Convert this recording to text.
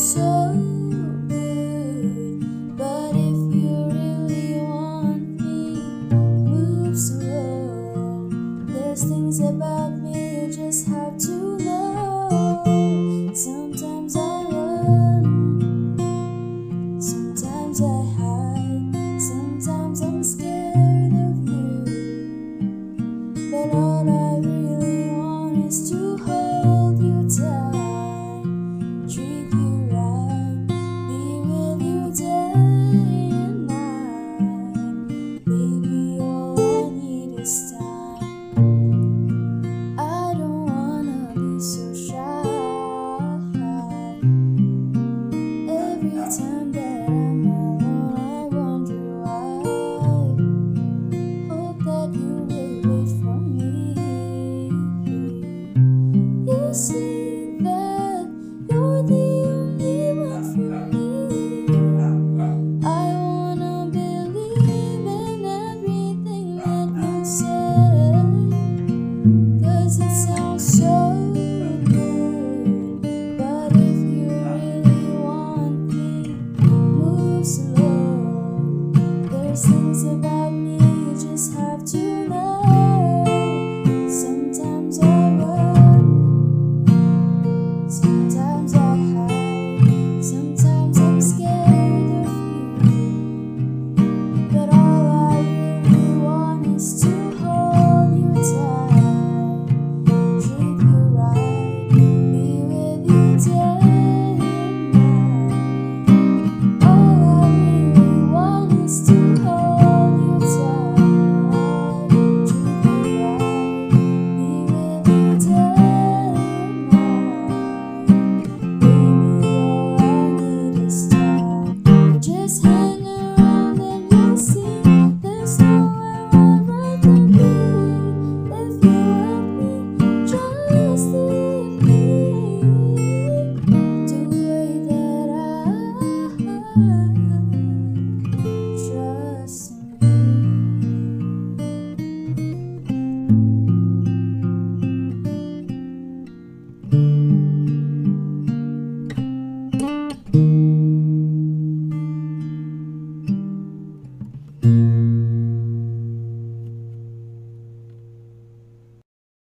so good. But if you really want me, move slow. There's things about me you just have to know. Sometimes I run, sometimes I hide, sometimes I'm scared of you. But all I really want is to hold. You